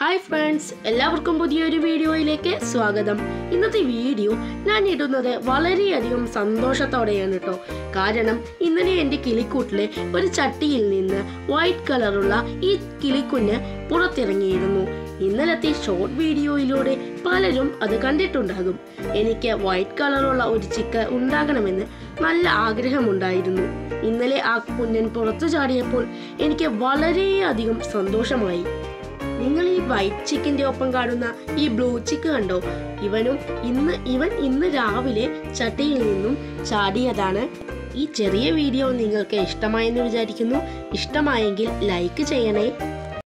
Hi friends എല്ലാവർക്കും പുതിയൊരു വീഡിയോയിലേക്ക് സ്വാഗതം. ഇന്നത്തെ വീഡിയോ ഞാൻ ഇടുന്നത് വളരെയധികം സന്തോഷത്തോടെയാണ് കേട്ടോ കാരണം ഇന്നലെ എന്റെ കിളിക്കൂട്ടിലെ ഒരു ചട്ടിയിൽ നിന്ന് വൈറ്റ് കളറുള്ള ഈ കിളിക്കുഞ്ഞ് പുറത്തിറങ്ങിയിരുന്നു. ഇന്നലത്തെ ഷോർട്ട് വീഡിയോയിലൂടെ പലരും അത് കണ്ടിട്ടുണ്ടാകും. എനിക്ക് വൈറ്റ് കളറുള്ള ഒരു ചിക്ക ഉണ്ടാകണമെന്ന് നല്ല ആഗ്രഹമുണ്ടായിരുന്നു. ഇന്നലെ ആ കുഞ്ഞൻ പുറത്തു ചാടിയപ്പോൾ എനിക്ക് വളരെയധികം സന്തോഷമായി. നിങ്ങൾ ഈ വൈറ്റ് ചിക്കിന്റെ ഒപ്പം കാണുന്ന ഈ ബ്ലൂ ചിക്ക് കണ്ടോ? ഇവനും ഇന്ന് ഇവൻ ഇന്ന് രാവിലെ ചട്ടിയിൽ നിന്നും ചാടിയതാണ്. ഈ ചെറിയ വീഡിയോ നിങ്ങൾക്ക് ഇഷ്ടമായെന്ന് വിചാരിക്കുന്നു. ഇഷ്ടമായെങ്കിൽ ലൈക്ക് ചെയ്യണേ.